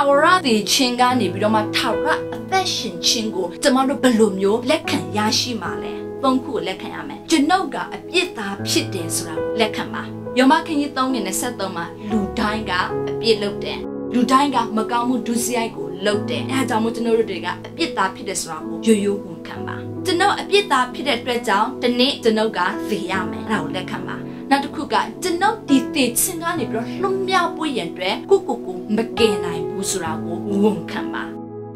ထာဝရတည်ခြင်းကနေပြီးတော့မှထာဝရအသက်ရှင်ခြင်းကိုကျမတို့ဘယ်လိုမျိုးလက်ခံရရှိမှာလဲသုံးခုကိုလက်ခံရမယ်ကျွန်ုပ်ကအပြစ်သားဖြစ်တယ်ဆိုတာကိုလက်ခံပါယောမခင်ကြီး3ငွေ23မှာလူတိုင်းကအပြစ်လုပ်တယ်လူတိုင်းကမကောင်းမှုဒုစရိုက်ကိုလုပ်တယ်အဲဒါကြောင့်မို့ကျွန်တော်တို့တွေကအပြစ်သားဖြစ်တယ်ဆိုတာကိုရိုးရိုးဝန်ခံပါကျွန်တော်အပြစ်သားဖြစ်တဲ့အတွက်ကြောင့်ဒီနေ့ကျွန်တော်ကသေရမယ်အဲ့ဒါကိုလက်ခံပါနောက်တစ်ခုကကျွန်တော်ဒီသေခြင်းကနေပြီးတော့လွန်မြောက်ပွင့်ရန်အတွက်ကိုကိုကိုမကယ်နိုင် ဘူးဆိုတာကိုဝန်ခံပါ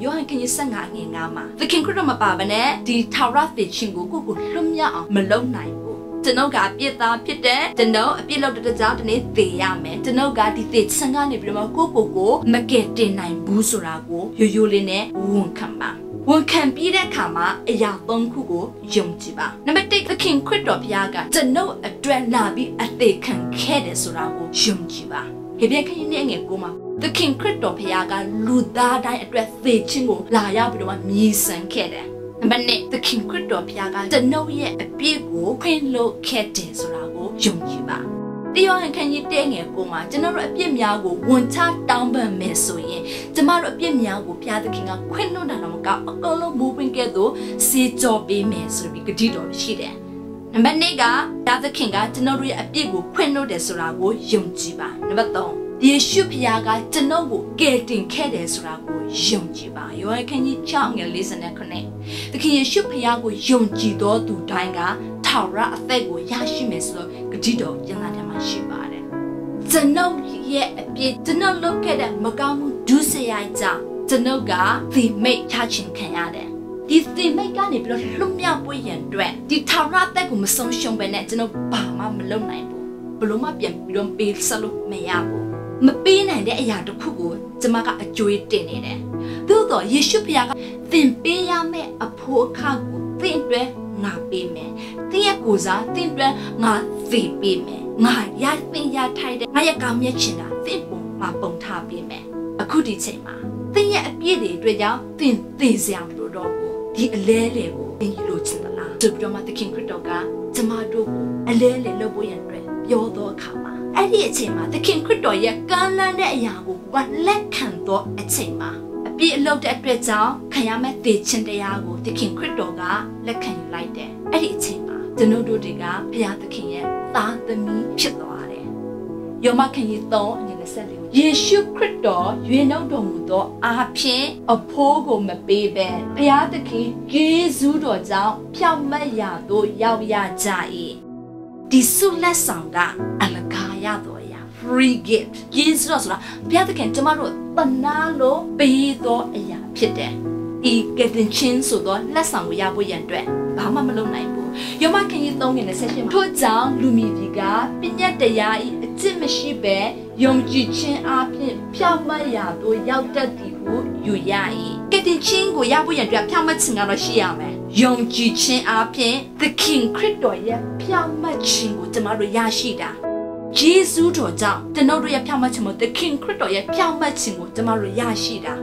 ယောဟန်ခရစ်ဆက်ငါငင်ငါမှာသခင်ခရစ်တော်မပါဘဲနဲ့ဒီထာဝရသေခြင်းကိုကိုကိုလွန်မြောက်အောင်မလုပ်နိုင်ဘူးကျွန်ုပ်ကအပြစ်သားဖြစ်တဲ့ကျွန်ုပ်အပြစ်လုပ်တဲ့ကြောင့်ဒီနေ့သေရမယ်ကျွန်ုပ်ကဒီသေဆန်ကနေပြီးတော့ကိုကိုကိုမကယ်တင်နိုင်ဘူးဆိုတာကိုရိုးရိုးလေးနဲ့ဝန်ခံပါဝန်ခံပြီးတဲ့အခါမှာအရာသုံးခုကိုယုံကြည်ပါနံပါတ်1သခင်ခရစ်တော်ဘုရားကကျွန်ုပ်အတွက်လာပြီးအသေးခံခဲ့တယ်ဆိုတာကိုယုံကြည်ပါခေပြခရင်နဲ့ငယ်ကိုမှာ သခင်ခရစ်တော်ဘုရားကလူသားတိုင်းအတွက်သေခြင်းကိုလာရောက်ပြီးတော့မြည်ဆန်ခဲ့တယ်နံပါတ်2သခင်ခရစ်တော်ဘုရားကကျွန်ုပ်ရဲ့အပြစ်ကိုခွင့်လို့ခဲ့တယ်ဆိုတာကိုယုံကြည်ပါတယောဟန်ခန်းကြီးတဲ့ငယ်ကိုမှာကျွန်တော်တို့အပြစ်များကိုဝန်ချတောင်းပန်မယ်ဆိုရင်ကျမတို့အပြစ်များကိုဘုရားသခင်ကခွင့်လွှတ်တာတော့မကောက်အကုန်လုံးမူပင်ကဲ့သို့စေကြောပေးမယ်ဆိုပြီးဂတိတော်ရှိတယ်နံပါတ်2ကဘုရားသခင်ကကျွန်တော်တို့ရဲ့အပြစ်ကိုခွင့်လွှတ်တယ်ဆိုတာကိုယုံကြည်ပါနံပါတ်3 ယေရှုဖခင်ကကျွန်ုပ်ကိုကယ်တင်ခဲ့တယ်ဆိုတာကိုယုံကြည်ပါယောဟန်ခန်းကြီး6ငယ်59သခင်ယေရှုဖခင်ကိုယုံကြည်သောသူတိုင်းကထာဝရအသက်ကိုရရှိမယ်ဆိုတော့ဂတိတော်ကျမ်းစာထဲမှာရှိပါတယ်ကျွန်ုပ်ရဲ့အပြစ်ကျွန်ုပ်လုပ်ခဲ့တဲ့မကောင်းမှုဒုစရိုက်ကြောင့်ကျွန်ုပ်ကဒီမိတ်ချချင်ခံရတယ်ဒီသင်မိတ်ကနေပြီးတော့လွတ်မြောက်ပွင့်ရန်အတွက်ဒီထာဝရအသက်ကိုမဆုံးရှုံးပဲနဲ့ကျွန်ုပ်ဘာမှမလုပ်နိုင်ဘူးဘလို့မှပြန်ပြီးတော့ပေးဆက်လို့မရဘူး မပေးနိုင်တဲ့အရာတစ်ခုကိုကျမကအကြွေးတင်နေတယ်။သို့တော့ယေရှုဖခင်ကသင်ပေးရမယ့်အဖို့အခါကိုသင်အတွက်ငါပေးမယ်။သင်ရဲ့ကိုယ်စားသင်အတွက်ငါသေပေးမယ်။ငါရသင်ရထိုက်တဲ့ငါရဲ့ကောင်းမြတ်ခြင်းတာသင်ပုံမှာပုံထားပေးမယ်။အခုဒီချိန်မှာသင်ရဲ့အပြည့်တွေအတွက်ကြောင့်သင်သေစရာမလိုတော့ဘူး။ဒီအလဲလေကိုသင်ယူလို့ချင်သလား။ဆိုပြီးတော့မှသခင်ခရစ်တော်ကကျမတို့ကိုအလဲလေလုပ်ဖို့ရန်အတွက်ပြောသော အခါမှာအဲ့ဒီအချိန်မှာသခင်ခရစ်တော်ရဲ့ကမ်းလှမ်းတဲ့အရာကိုကလက်ခံသောအချိန်မှာအပြည့်အလုပ်တဲ့အတွက်ကြောင့်ခံရမယ့်သေခြင်းတရားကိုသခင်ခရစ်တော်ကလက်ခံယူလိုက်တယ်။အဲ့ဒီအချိန်မှာကျွန်ုပ်တို့တွေကဘုရားသခင်ရဲ့သားသမီးဖြစ်သွားတယ်။ယောမခင်ကြီး3အငယ်24ယေရှုခရစ်တော်ရွေးနှုတ်တော်မူသောအားဖြင့်အဖိုးကိုမပေးဘဲဘုရားသခင်ယေရှုတော်ကြောင့်ဖြောင့်မတ်ရာသို့ရောက်ရကြ၏။ဒီဆုလက်ဆောင်ကအလကား ရတော်အရာ free gift ယေရှုတော်ဆိုတာဘုရားသခင်ကျမတို့တနာလို့ပေးသောအရာဖြစ်တယ်ဒီကတင်ချင်းဆိုတော့လက်ဆောင်ကိုရဖို့ရန်အတွက်ဘာမှမလုပ်နိုင်ဘူးယောမခင်ကြီး3ငွေ28မှာထို့ကြောင့်လူမီဒီကပညာတရားဤအကျင့်မရှိပဲယုံကြည်ခြင်းအပြင်ဖြောင့်မတ်ရာသို့ရောက်တတ်သည်ဟုယူရ၏ကတင်ချင်းကိုရဖို့ရန်အတွက်ဖြောင့်မတ်ခြင်းကတော့ရှိရမယ်ယုံကြည်ခြင်းအပြင်သခင်ခရစ်တော်ရဲ့ဖြောင့်မတ်ခြင်းကိုကျမတို့ရရှိတာ ယေရှုတော်ကြောင့်ကျွန်တော်တို့ရဲ့ဖြောင့်မတ်ခြင်းကိုသခင်ခရစ်တော်ရဲ့ဖြောင့်မတ်ခြင်းကိုကျွန်တော်တို့ရရှိတာ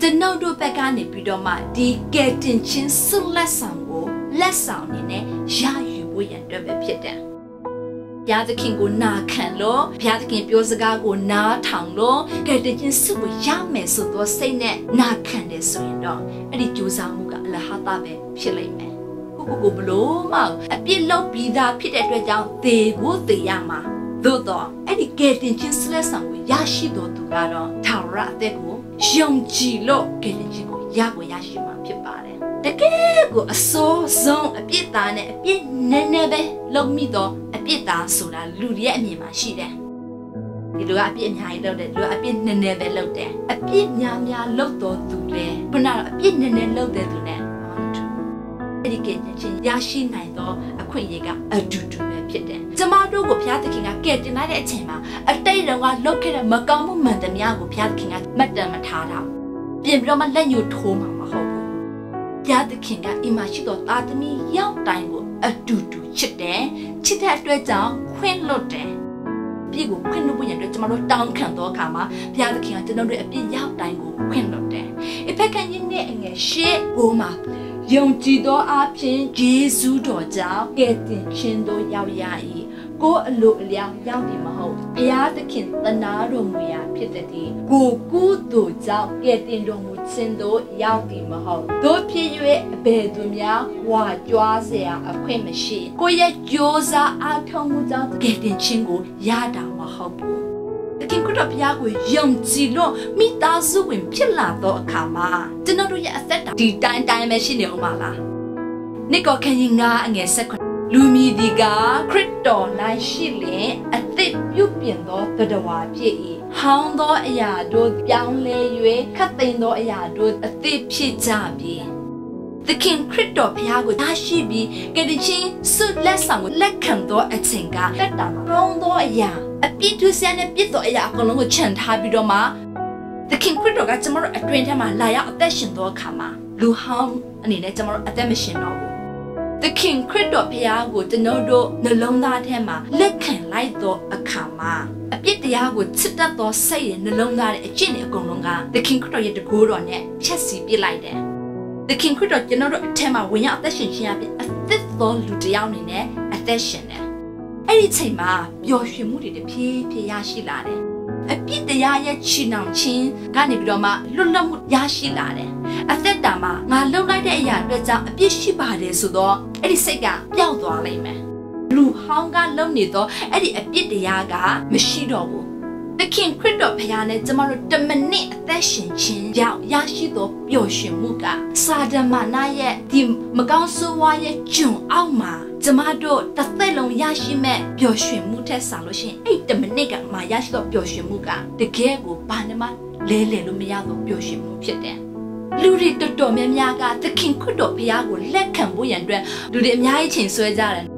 ကျွန်တော်တို့ဘက်ကနေပြီးတော့မှဒီကယ်တင်ခြင်းဆုလက်ဆောင်ကိုလက်ဆောင်အနေနဲ့ရယူဖို့ရန်အတွက်ပဲဖြစ်တယ်ဘုရားသခင်ကိုနာခံလို့ဘုရားသခင်ပြောစကားကိုနားထောင်လို့ကယ်တင်ခြင်းဆုကိုရမယ်ဆိုတော့စိတ်နဲ့နာခံတယ်ဆိုရင်တော့အဲ့ဒီကြိုးစားမှုကအလဟတာပဲဖြစ်လိမ့်မယ် ကိုကိုဘလို့မအပြစ်လုပ်ပြီးသားဖြစ်တဲ့အတွက်ကြောင့်သေကိုသေရမှာသို့တော့အဲ့ဒီကယ်တင်ခြင်းဆလက်ဆောင်ကိုရရှိတော်သူကတော့ထာဝရအသက်ကိုယုံကြည်လို့ကယ်တင်ခြင်းကိုရကိုရရှိမှာဖြစ်ပါတယ်တကယ်ကိုအစိုးဆုံးအပြစ်သားနဲ့အပြစ်နည်းနည်းပဲလုပ်မိတော့အပြစ်သားဆိုတာလူတွေရဲ့အမြင်မှာရှိတယ်ဒီလူကအပြစ်အများကြီးလုပ်တယ်လူကအပြစ်နည်းနည်းပဲလုပ်တယ်အပြစ်များများလုပ်တော်သူလေခုနကတော့အပြစ်နည်းနည်းလုပ်တဲ့သူနဲ့ အဲ့ဒီကချင်းရရှိနိုင်သောအခွင့်အရေးကအတူတူပဲဖြစ်တယ်။ကျမတို့ကိုဘုရားသခင်ကကဲ့တင်လိုက်တဲ့အချိန်မှာအတိတ်တော်ကလုတ်ခဲ့တဲ့မကောင်းမှုမှန်သမျှကိုဘုရားသခင်ကမှတ်တမ်းမထားတာ။ပြင်ပြီးတော့မှလက်ညှိုးထိုးမှာမဟုတ်ဘူး။ဘုရားသခင်ကအိမ်မှာရှိသောသားသမီးရောက်တိုင်းကိုအတူတူချစ်တယ်။ချစ်တဲ့အတွက်ကြောင့်ခွင့်လွတ်တယ်။ပြည့်ကိုခွင့်လွှတ်ဖို့ရတဲ့ကျမတို့တောင်းခံသောအခါမှာဘုရားသခင်ကကျွန်တော်တို့အပြည့်ရောက်တိုင်းကိုခွင့်လွတ်တယ်။အဖက်ကန်ကြီးနဲ့အငယ်ရှေ့ကိုမှာ ယုံကြည်သောအဖြစ်ယေရှုတော်ကြောင့်ကယ်တင်ခြင်းသို့ရောက်ရ၏ ကိုယ်အလိုအလျောက်ရောက်ပြီမဟုတ်ဘုရားသခင်တနာတော်မူရာဖြစ်တဲ့ဒီကိုကူးသူကြောင့်ကဲ့တင်တော်မူခြင်းတို့ရောက်ပြီမဟုတ်တို့ဖြစ်၍အဘယ်သူများဝါကြွားเสียအခွင့်မရှိကိုယ့်ရဲ့ကြိုးစားအားထုတ်မှုကြောင့်ကဲ့တင်ခြင်းကိုရတာမဟုတ်ဘူးတ ခင်ခရစ်ဘုရားကိုယုံကြည်လို့မိသားစုဝင်ဖြစ်လာတော့အခါမှာကျွန်တော်တို့ရဲ့အသက်တာဒီတိုင်းတိုင်းပဲရှိနေအောင်ပါလားနိကောခရင်ငါအငယ်ဆက်ခွလူမီဒီကခရစ်တော်၌ရှိလင်အသစ်ပြုပြင်သောတတဝါဖြစ်၏ဟောင်းသောအရာတို့ပြောင်းလဲ၍ခတ်သိမ်းသောအရာတို့အသစ်ဖြစ်ကြပြီ သခင်ခရစ်တော်ဘုရားကိုအားရှိပြီးကတိချင်းဆွလက်ဆောင်ကိုလက်ခံသောအချိန်ကလက်တာကောင်းသောအရာအပြစ်ဒုစရနဲ့ပြစ်သောအရာအကုန်လုံးကိုခြံထားပြီးတော့မှသခင်ခရစ်တော်ကကျွန်တော်တို့အတွင်ထဲမှာလာရောက်အသက်ရှင်သောအခါမှာလူဟောင်းအနေနဲ့ကျွန်တော်တို့အသက်မရှင်တော့ဘူးသခင်ခရစ်တော်ဘုရားကိုကျွန်တော်တို့နှလုံးသားထဲမှာလက်ခံလိုက်သောအခါမှာအပြစ်တရားကိုချစ်တတ်သောစိတ်ရဲ့နှလုံးသားရဲ့အကျင့်တွေအကုန်လုံးကသခင်ခရစ်တော်ရဲ့တကူတော်နဲ့ဖြတ်စီပစ်လိုက်တယ်။ သခင်ခရစ်တော်ကျွန်တော်တို့အထက်မှာဝင်ရောက်အသက်ရှင်ခြင်းအပြင်အသက်သောလူတစ်ယောက်အနေနဲ့အသက်ရှင်တယ်။အဲ့ဒီချိန်မှာပျော်ရွှင်မှုတွေတဖြည်းဖြည်းရရှိလာတယ်။အပြစ်တရားရဲ့ချီနှောင်ခြင်းကနေပြီးတော့မှလွတ်လပ်မှုရရှိလာတယ်။အသက်တာမှာငါလုံလိုက်တဲ့အရာအတွက်ကြောင့်အပြစ်ရှိပါတယ်ဆိုတော့အဲ့ဒီစိတ်ကပျောက်သွားလိမ့်မယ်။လူဟောင်းကလုံနေတော့အဲ့ဒီအပြစ်တရားကမရှိတော့ဘူး။ သခင်ခရစ်တော်ဖခင်နဲ့ကျမတို့တမနစ်အသက်ရှင်ခြင်းကြောင့်ရရှိသောပျော်ရွှင်မှုကစာဒမာနရဲ့ဒီမကောင်းဆိုးဝါးရဲ့ဂျုံအောက်မှာကျမတို့တစ်သက်လုံးရရှိမဲ့ပျော်ရွှင်မှုထက်ဆောင်လို့ရှိရင်အဲ့တမနစ်ကမှရရှိသောပျော်ရွှင်မှုကတကယ်ကိုဘာနဲ့မှလဲလှယ်လို့မရသောပျော်ရွှင်မှုဖြစ်တယ်လူတွေတော်တော်များများကသခင်ခရစ်တော်ဘုရားကိုလက်ခံဖို့ရန်အတွက်လူတွေအများကြီးချိန်ဆွဲကြတယ်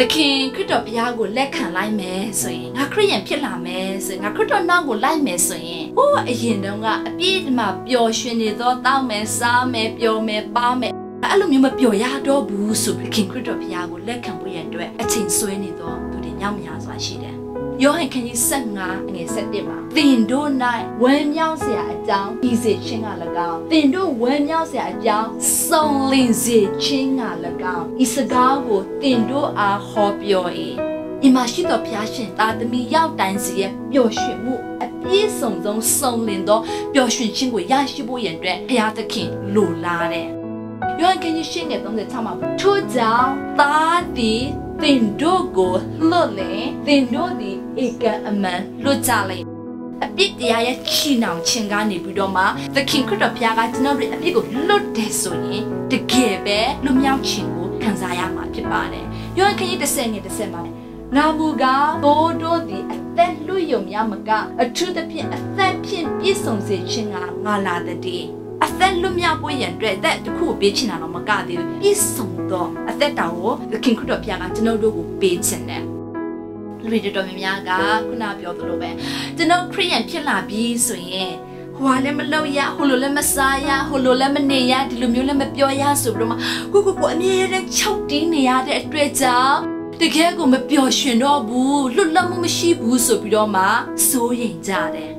သခင်ခရစ်တော်ဘုရားကိုလက်ခံလိုက်မယ်ဆိုရင်ငါခရစ်ယာန်ဖြစ်လာမယ်ဆိုရင်ငါခရစ်တော်နောက်ကိုလိုက်မယ်ဆိုရင်ဟိုးအရင်တုန်းကအပြည့်မှာပျော်ရွှင်နေသောတောက်မယ်စားမယ်ပျော်မယ်ပါမယ်အဲ့လိုမျိုးမပျော်ရတော့ဘူးဆိုပြီးခင်ခရစ်တော်ဘုရားကိုလက်ခံဖို့ရန်အတွက်အချိန်ဆွဲနေသောသူတွေညောင်းများစွာရှိတယ် ယောဟန်ခန်းကြီး15အငယ်7မှာသင်တို့၌ဝမ်းမြောက်စရာအကြောင်းဤစေခြင်းက၎င်းသင်တို့ဝမ်းမြောက်စရာအကြောင်းစုံလင်စေခြင်းက၎င်းဤစကားကိုသင်တို့အားဟောပြော၏ဒီမှာရှိသောဘုရားရှင်သားသမီးရောက်တိုင်းစီရဲ့ပျော်ရွှင်မှုအပြည့်စုံဆုံးစုံလင်သောပျော်ရွှင်ခြင်းကိုရရှိဖို့ရန်အတွက်ဘုရားသခင်လိုလားတယ်ယောဟန်ခန်းကြီးရှင်းငယ်36မှာထို့ကြောင့်သားသည် သင်တို့ကိုလွတ်လေသင်တို့သည်ဧကအမှန်လွတ်ကြလိမ့်အပြစ်တရားရဲ့ချီနှောင်ခြင်းကနေပြီးတော့မှသခင်ခရစ်တော်ဘုရားကကျွန်တော်တို့အပြစ်ကိုလွတ်တယ်ဆိုရင်တကယ်ပဲလွတ်မြောက်ခြင်းကိုခံစားရမှာဖြစ်ပါတယ်။ယောဟန်ခရစ်30ငယ်30မှာငါမူကားဘိုးတို့သည်အသက်လွတ်ယုံများမကအထူးသဖြင့်အသက်ဖြင့်ပြည့်စုံစေခြင်းကငါလာတဲ့အ သက်လွတ်မြောက်ဖို့ရန်အတွက်အသက်တစ်ခုကိုပေးချင်တာတော့မကသေးဘူးပြည့်စုံသောအသက်တာကိုသခင်ခရစ်တော်ဘုရားကကျွန်တော်တို့ကိုပေးချင်တယ်လူတွေတော်များများကခုနပြောသလိုပဲကျွန်တော်ခရိယန်ဖြစ်လာပြီဆိုရင်ဟိုလည်းမလုပ်ရဟိုလိုလည်းမစားရဟိုလိုလည်းမနေရဒီလိုမျိုးလည်းမပြောရဆိုပြီးတော့မှကိုကိုကိုအမြဲတမ်းချုပ်တီးနေရတဲ့အတွက်ကြောင့်တကယ်ကိုမပျော်ရွှင်တော့ဘူးလွတ်လပ်မှုမရှိဘူးဆိုပြီးတော့မှစိုးရိမ်ကြတယ်